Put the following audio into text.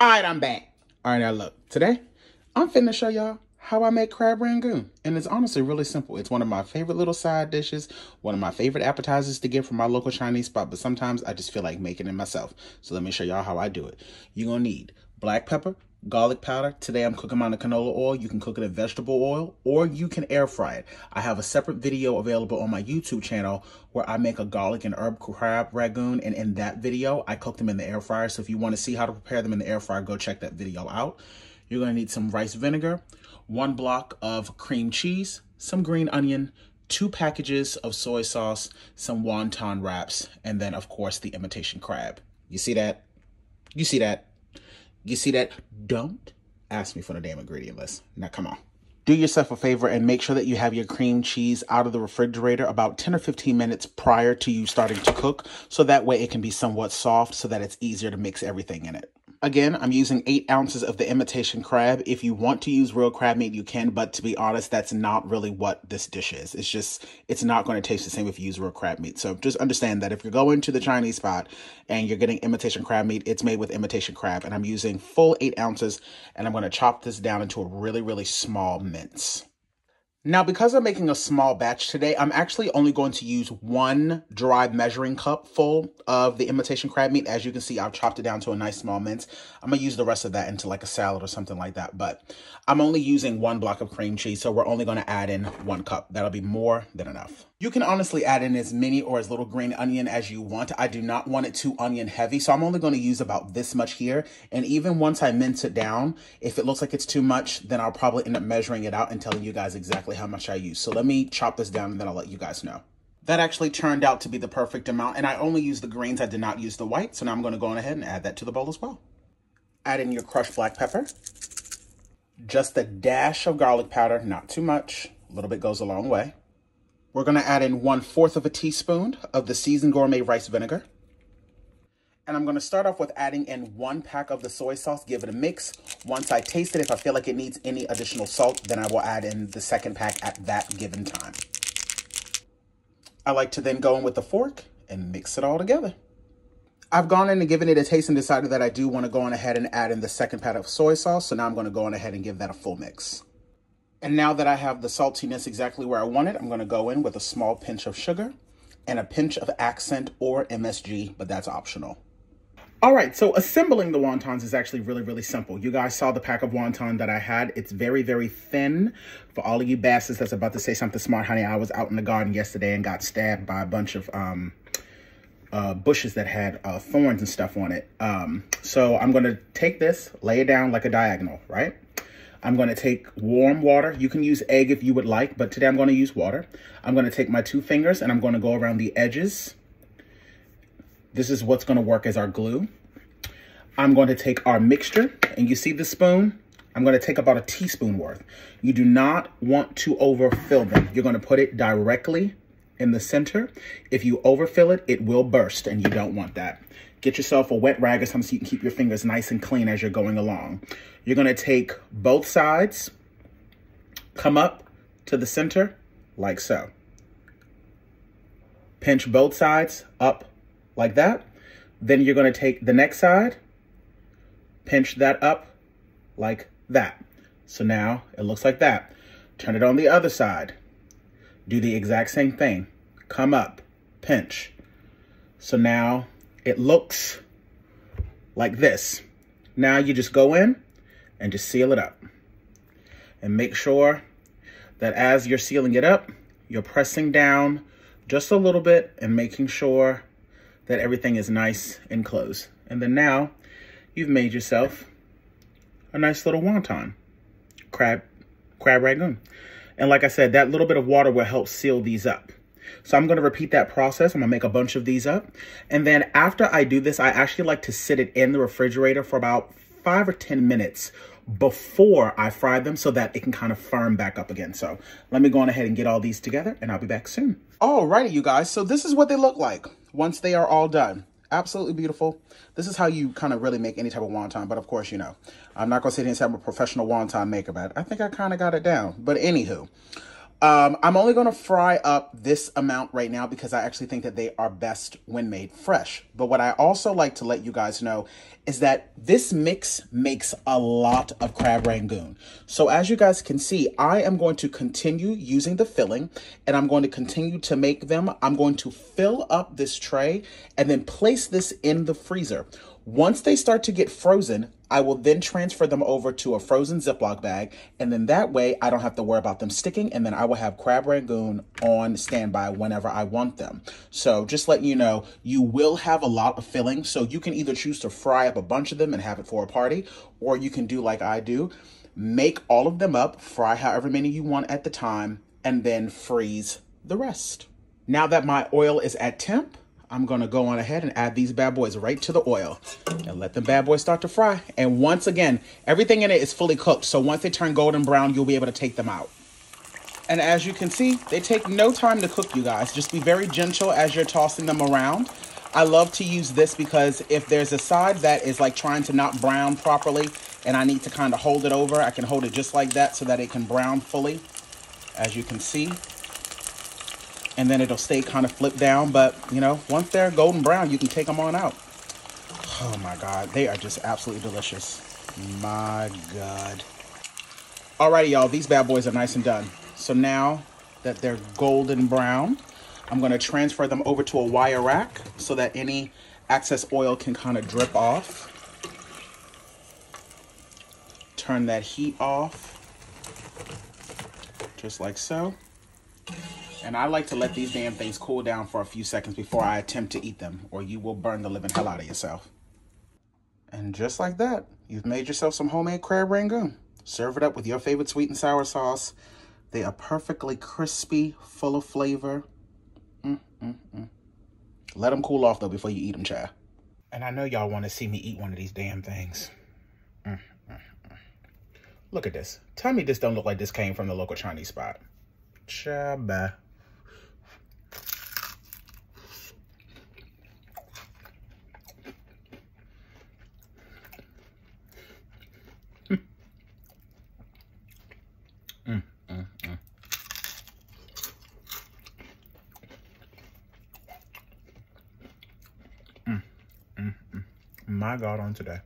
All right, I'm back. All right, now look, today I'm finna show y'all how I make crab rangoon. And it's honestly really simple. It's one of my favorite little side dishes, one of my favorite appetizers to get from my local Chinese spot, but sometimes I just feel like making it myself. So let me show y'all how I do it. You're gonna need black pepper, garlic powder. Today I'm cooking mine in canola oil. You can cook it in vegetable oil or you can air fry it. I have a separate video available on my YouTube channel where I make a garlic and herb crab rangoon. And in that video, I cook them in the air fryer. So if you want to see how to prepare them in the air fryer, go check that video out. You're going to need some rice vinegar, one block of cream cheese, some green onion, two packages of soy sauce, some wonton wraps, and then of course the imitation crab. You see that? You see that? You see that? Don't ask me for the damn ingredient list. Now, come on. Do yourself a favor and make sure that you have your cream cheese out of the refrigerator about 10 or 15 minutes prior to you starting to cook. So that way it can be somewhat soft so that it's easier to mix everything in it. Again, I'm using eight ounces of the imitation crab. If you want to use real crab meat, you can, but to be honest, that's not really what this dish is. It's just, it's not going to taste the same if you use real crab meat. So just understand that if you're going to the Chinese spot and you're getting imitation crab meat, it's made with imitation crab. And I'm using full eight ounces and I'm going to chop this down into a really, really small mince. Now, because I'm making a small batch today, I'm actually only going to use one dry measuring cup full of the imitation crab meat. As you can see, I've chopped it down to a nice small mince. I'm to use the rest of that into like a salad or something like that. But I'm only using one block of cream cheese, so we're only to add in one cup. That'll be more than enough. You can honestly add in as many or as little green onion as you want. I do not want it too onion heavy, so I'm only to use about this much here. And even once I mince it down, if it looks like it's too much, then I'll probably end up measuring it out and telling you guys exactly how much I use. So let me chop this down and then I'll let you guys know. That actually turned out to be the perfect amount, and I only used the greens. I did not use the white, so now I'm going to go on ahead and add that to the bowl as well. Add in your crushed black pepper. Just a dash of garlic powder, not too much. A little bit goes a long way. We're going to add in one fourth of a teaspoon of the seasoned gourmet rice vinegar. And I'm going to start off with adding in one pack of the soy sauce, give it a mix. Once I taste it, if I feel like it needs any additional salt, then I will add in the second pack at that given time. I like to then go in with the fork and mix it all together. I've gone in and given it a taste and decided that I do want to go on ahead and add in the second pack of soy sauce. So now I'm going to go on ahead and give that a full mix. And now that I have the saltiness exactly where I want it, I'm going to go in with a small pinch of sugar and a pinch of accent or MSG, but that's optional. All right, so assembling the wontons is actually really, really simple. You guys saw the pack of wonton that I had. It's very, very thin. For all of you bastards that's about to say something smart, honey, I was out in the garden yesterday and got stabbed by a bunch of um, uh, bushes that had uh, thorns and stuff on it. Um, so I'm going to take this, lay it down like a diagonal, right? I'm going to take warm water. You can use egg if you would like, but today I'm going to use water. I'm going to take my two fingers and I'm going to go around the edges. This is what's going to work as our glue. I'm going to take our mixture and you see the spoon? I'm going to take about a teaspoon worth. You do not want to overfill them. You're going to put it directly in the center. If you overfill it, it will burst and you don't want that. Get yourself a wet rag or something so you can keep your fingers nice and clean as you're going along. You're going to take both sides, come up to the center like so. Pinch both sides up like that. Then you're going to take the next side, pinch that up like that. So now it looks like that. Turn it on the other side. Do the exact same thing. Come up, pinch. So now it looks like this. Now you just go in and just seal it up. And make sure that as you're sealing it up, you're pressing down just a little bit and making sure that everything is nice and closed. And then now you've made yourself a nice little wonton crab crab rangoon. And like I said, that little bit of water will help seal these up. So I'm going to repeat that process. I'm going to make a bunch of these up. And then after I do this, I actually like to sit it in the refrigerator for about five or 10 minutes before I fry them so that it can kind of firm back up again. So let me go on ahead and get all these together and I'll be back soon. Alrighty, you guys. So this is what they look like once they are all done. Absolutely beautiful. This is how you kind of really make any type of wonton. But of course, you know, I'm not going to sit here and say I'm a professional wonton maker, but I think I kind of got it down. But anywho, Um, I'm only going to fry up this amount right now because I actually think that they are best when made fresh. But what I also like to let you guys know is that this mix makes a lot of crab rangoon. So as you guys can see, I am going to continue using the filling and I'm going to continue to make them. I'm going to fill up this tray and then place this in the freezer. Once they start to get frozen, I will then transfer them over to a frozen Ziploc bag. And then that way I don't have to worry about them sticking. And then I will have crab rangoon on standby whenever I want them. So just letting you know, you will have a lot of filling. So you can either choose to fry up a bunch of them and have it for a party, or you can do like I do, make all of them up, fry however many you want at the time, and then freeze the rest. Now that my oil is at temp, I'm going to go on ahead and add these bad boys right to the oil and let them bad boys start to fry. And once again, everything in it is fully cooked. So once they turn golden brown, you'll be able to take them out. And as you can see, they take no time to cook, you guys. Just be very gentle as you're tossing them around. I love to use this because if there's a side that is like trying to not brown properly and I need to kind of hold it over, I can hold it just like that so that it can brown fully. As you can see, and then it'll stay kind of flipped down. But, you know, once they're golden brown, you can take them on out. Oh my God, they are just absolutely delicious. My God. Alrighty, y'all, these bad boys are nice and done. So now that they're golden brown, I'm gonna transfer them over to a wire rack so that any excess oil can kind of drip off. Turn that heat off, just like so. And I like to let these damn things cool down for a few seconds before I attempt to eat them, or you will burn the living hell out of yourself. And just like that, you've made yourself some homemade crab rangoon. Serve it up with your favorite sweet and sour sauce. They are perfectly crispy, full of flavor. Mm, mm, mm. Let them cool off, though, before you eat them, child. And I know y'all want to see me eat one of these damn things. Mm, mm, mm. Look at this. Tell me this don't look like this came from the local Chinese spot. My God on today.